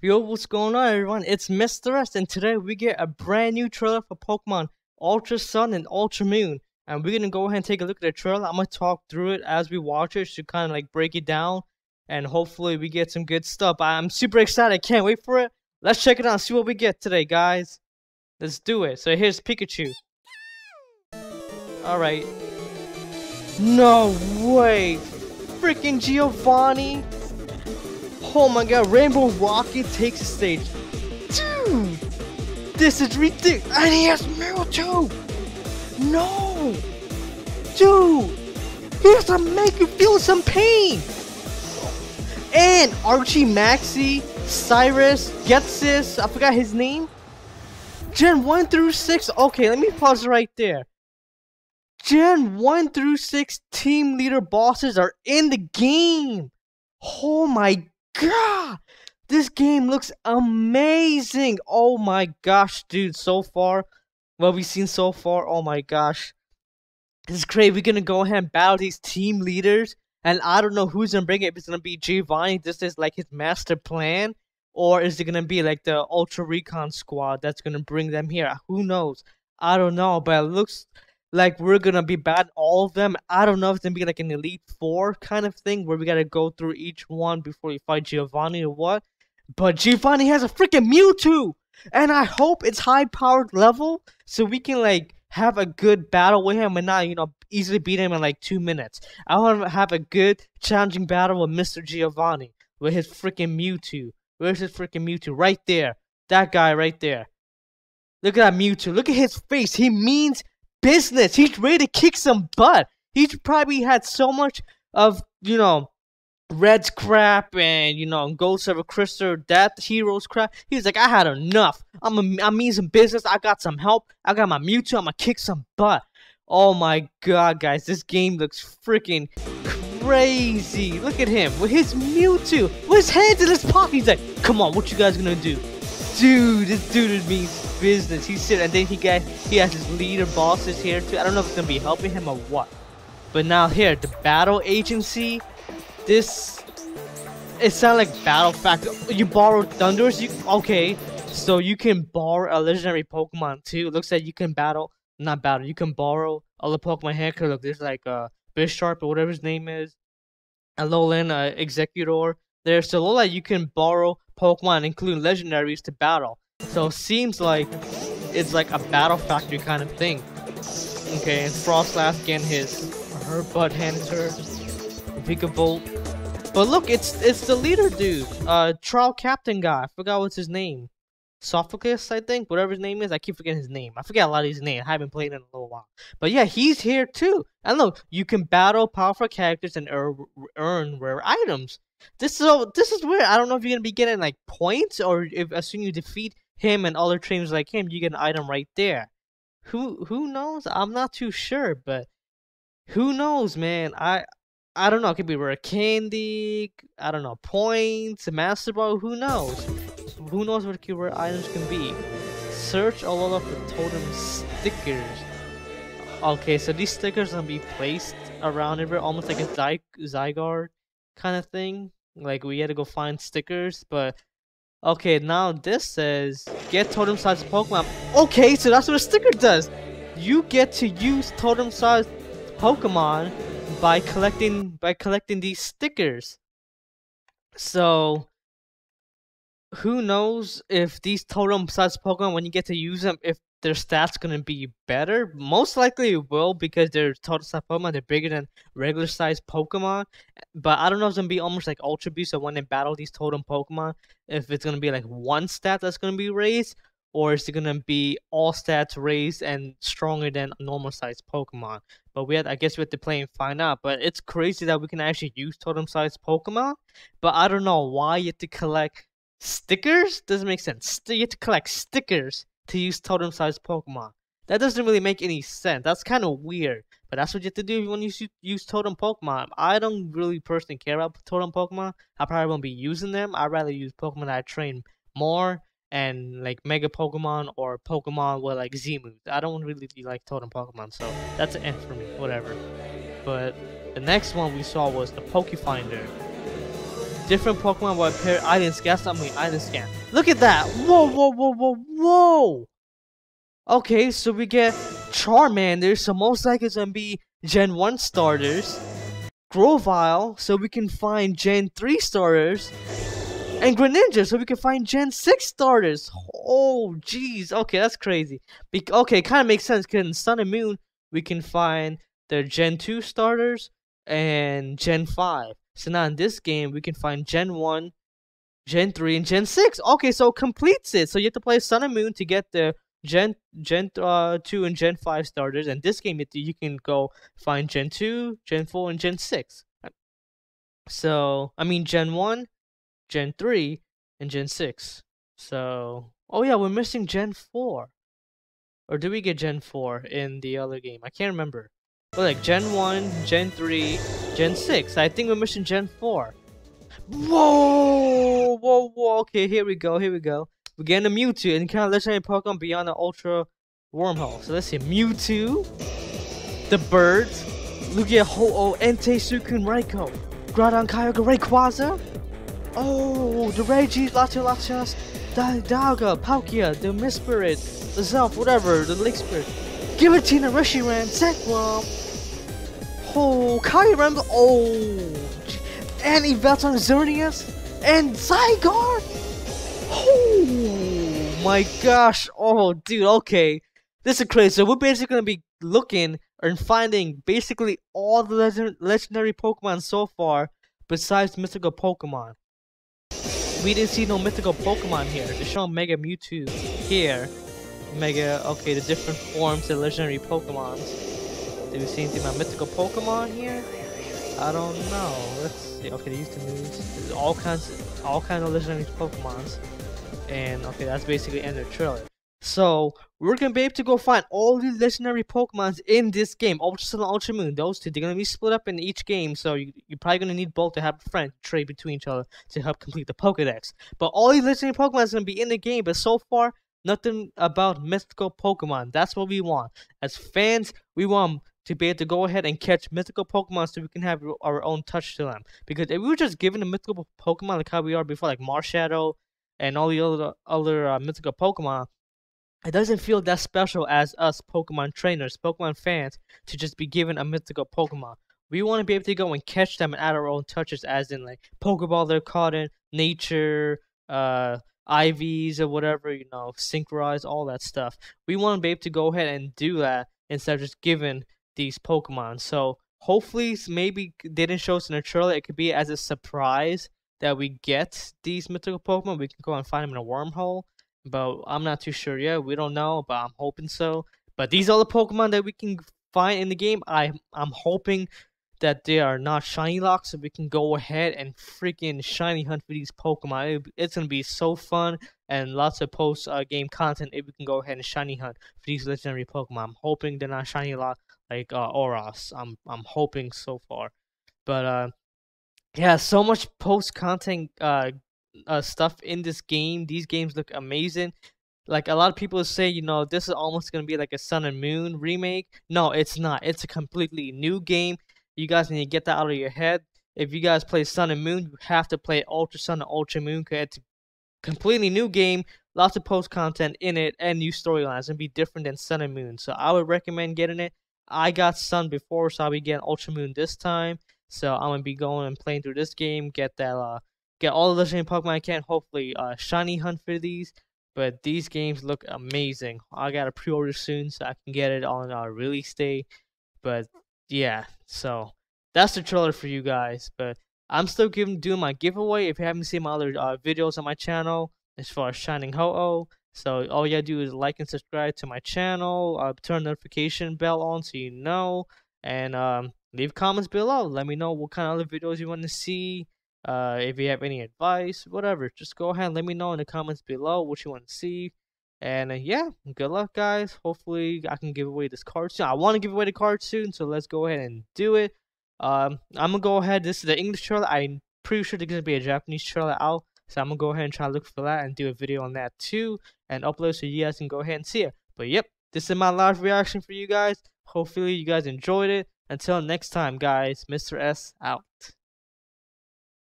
Yo, what's going on everyone? It's Mr. S and today we get a brand new trailer for Pokemon Ultra Sun and Ultra Moon. And we're gonna go ahead and take a look at the trailer. I'm gonna talk through it as we watch it to kind of like break it down and hopefully we get some good stuff. I'm super excited, I can't wait for it. Let's check it out see what we get today, guys. Let's do it. So here's Pikachu. Alright. No way! Freaking Giovanni! Oh my god, Rainbow Rocket takes the stage. Dude! This is ridiculous! And he has Mewtwo! No! Dude! He has to make you feel some pain! And Archie Maxie, Cyrus, Ghetsis, I forgot his name. Gen 1 through 6, okay, let me pause right there. Gen 1 through 6 team leader bosses are in the game! Oh my god! This game looks amazing! Oh my gosh, dude, so far, what we've seen so far, oh my gosh. This is great. We're gonna go ahead and battle these team leaders. And I don't know who's gonna bring it. If it's gonna be Giovanni, this is like his master plan. Or is it gonna be like the Ultra Recon squad that's gonna bring them here? Who knows? I don't know, but it looks like we're gonna be bad all of them. I don't know if it's gonna be like an elite four kind of thing where we gotta go through each one before we fight Giovanni or what. But Giovanni has a freaking Mewtwo, and I hope it's high powered level so we can like have a good battle with him and not you know easily beat him in like two minutes. I want to have a good challenging battle with Mr. Giovanni with his freaking Mewtwo. Where's his freaking Mewtwo? Right there. That guy right there. Look at that Mewtwo. Look at his face. He means business. He's ready to kick some butt. He's probably had so much of, you know, Red's crap and, you know, Gold Silver Crystal, that Heroes crap. He's like, I had enough. I'm a, I mean some business. I got some help. I got my Mewtwo. I'm gonna kick some butt. Oh my god, guys. This game looks freaking crazy. Look at him with his Mewtwo. With his hands in his pocket. He's like, come on, what you guys gonna do? Dude, this dude means business. He's sitting, and then he got he has his leader bosses here too. I don't know if it's gonna be helping him or what. But now here, the battle agency. This it sounds like battle fact. You borrow thunders. You okay? So you can borrow a legendary Pokemon too. Looks like you can battle, not battle. You can borrow the Pokemon here. Cause look, there's like a uh, Bisharp or whatever his name is, Alolan uh, Exeggutor. There, so like you can borrow Pokemon, including legendaries, to battle. So it seems like it's like a battle factory kind of thing. Okay, and Froslass getting his her butt handed her. Vikavolt. But look, it's it's the leader dude. Uh trial captain guy. I forgot what's his name. Sophocles, I think, whatever his name is. I keep forgetting his name. I forget a lot of his names. I haven't played in a little while. But yeah, he's here too. And look, you can battle powerful characters and er earn rare items. This is so this is weird. I don't know if you're gonna be getting like points or if as soon as you defeat him and other trainers like him, you get an item right there. Who who knows? I'm not too sure, but who knows, man? I I don't know. It could be rare candy. I don't know points, master ball. Who knows? Who knows what rare items can be? Search a lot of the totem stickers. Okay, so these stickers are gonna be placed around everywhere, almost like a Zy Zygarde kind of thing. Like we had to go find stickers, but Okay, now this says get totem sized Pokemon. Okay, so that's what a sticker does. You get to use totem sized Pokemon by collecting by collecting these stickers. So who knows if these totem size Pokemon when you get to use them if their stats gonna be better? Most likely it will because they're totem size Pokemon. They're bigger than regular size Pokemon. But I don't know if it's gonna be almost like Ultra Beast. So when they battle these totem Pokemon, if it's gonna be like one stat that's gonna be raised, or is it gonna be all stats raised and stronger than normal size Pokemon? But we had, I guess we have to play and find out. But it's crazy that we can actually use totem size Pokemon. But I don't know why you have to collect stickers. Doesn't make sense. You have to collect stickers to use totem sized Pokemon. That doesn't really make any sense. That's kind of weird. But that's what you have to do when you use totem Pokemon. I don't really personally care about totem Pokemon. I probably won't be using them. I'd rather use Pokemon that I train more and like Mega Pokemon or Pokemon with like Z moves. I don't really like totem Pokemon, so that's an end for me. Whatever. But the next one we saw was the Pokefinder. Different Pokemon will appear item scan. Something item scan. Look at that! Whoa, whoa, whoa, whoa, whoa! Okay, so we get Charmander, so most likely it's gonna be Gen 1 starters. Grovyle, so we can find Gen 3 starters. And Greninja, so we can find Gen 6 starters. Oh, jeez. Okay, that's crazy. Be okay, kind of makes sense because in Sun and Moon, we can find the Gen 2 starters and Gen 5. So now in this game, we can find Gen 1, Gen 3, and Gen 6. Okay, so it completes it. So you have to play Sun and Moon to get the Gen Gen uh, 2 and Gen 5 starters. And this game, you can go find Gen 2, Gen 4, and Gen 6. So, I mean, Gen 1, Gen 3, and Gen 6. So, oh yeah, we're missing Gen 4. Or do we get Gen 4 in the other game? I can't remember. But like Gen 1, Gen 3, Gen 6. I think we're missing Gen 4. Whoa! Whoa, whoa. Okay, here we go, here we go. We're getting a Mewtwo and kind of legendary Pokemon beyond the Ultra Wormhole. So let's see. Mewtwo, the Bird, Lugia Ho-Oh, Entei Suicune Raikou, Groudon Kyogre Rayquaza, Oh, the Reggie, Latias, Dialga, Palkia, the Mesprit, the Zelf, whatever, the Lake Spirit. Giratina, Reshiram, Zekrom. Oh, Kyurem, oh. And Yveltal Xerneas, and Zygarde. Oh my gosh. Oh, dude, okay. This is crazy. So we're basically to be looking and finding basically all the legend legendary Pokemon so far besides mythical Pokemon we didn't see no mythical Pokemon here. They're showing Mega Mewtwo here. Mega, okay, the different forms of legendary Pokemons. Did we see anything about mythical Pokemon here? I don't know. Let's see. Okay, used to news. There's all kinds, of, all kinds of legendary Pokemons. And okay, that's basically end of the trailer. So we're gonna be able to go find all the legendary Pokemons in this game. Ultra Sun and Ultra Moon. Those two, they're gonna be split up in each game. So you, are probably gonna need both to have a friend trade between each other to help complete the Pokedex. But all these legendary Pokemon is gonna be in the game. But so far, nothing about mythical Pokemon. That's what we want. As fans, we want to be able to go ahead and catch mythical Pokemon so we can have our own touch to them. Because if we were just given a mythical Pokemon like how we are before, like Marshadow and all the other other uh, mythical Pokemon, it doesn't feel that special as us Pokemon trainers, Pokemon fans, to just be given a mythical Pokemon. We want to be able to go and catch them and add our own touches, as in like Pokeball they're caught in, nature, uh, IVs or whatever, you know, synchronize, all that stuff. We want to be able to go ahead and do that instead of just giving these Pokemon. So hopefully, maybe they didn't show us in a trailer. It could be as a surprise that we get these mythical Pokemon. We can go and find them in a wormhole but I'm not too sure yet. We don't know, but I'm hoping so. But these are the Pokemon that we can find in the game. I I'm hoping that they are not shiny locks, so we can go ahead and freaking shiny hunt for these Pokemon. It, it's gonna be so fun and lots of post uh, game content if we can go ahead and shiny hunt for these legendary Pokemon. I'm hoping they're not shiny lock like uh, Oros. I'm I'm hoping so far, but uh, yeah, so much post content uh uh, stuff in this game. These games look amazing. Like a lot of people say, you know, this is almost gonna be like a Sun and Moon remake. No, it's not. It's a completely new game. You guys need to get that out of your head. If you guys play Sun and Moon, you have to play Ultra Sun and Ultra Moon because it's a completely new game. Lots of post content in it and new storylines and be different than Sun and Moon. So I would recommend getting it. I got Sun before, so I'll be getting Ultra Moon this time. So I'm gonna be going and playing through this game, get that uh get all the legendary Pokemon I can. Hopefully, uh, shiny hunt for these. But these games look amazing. I got a pre-order soon, so I can get it on uh, release day. But yeah, so that's the trailer for you guys. But I'm still giving doing my giveaway. If you haven't seen my other uh, videos on my channel, as far as Shining Ho-Oh, so all you gotta do is like and subscribe to my channel. Uh, turn notification bell on so you know, and um, leave comments below. Let me know what kind of other videos you want to see. Uh, if you have any advice, whatever, just go ahead and let me know in the comments below what you want to see. And uh, yeah, good luck, guys. Hopefully, I can give away this card soon. I want to give away the card soon, so let's go ahead and do it. Um, I'm gonna go ahead. This is the English trailer. I'm pretty sure there's gonna be a Japanese trailer out, so I'm gonna go ahead and try to look for that and do a video on that too, and upload so you guys can go ahead and see it. But yep, this is my live reaction for you guys. Hopefully, you guys enjoyed it. Until next time, guys. Mr. S out.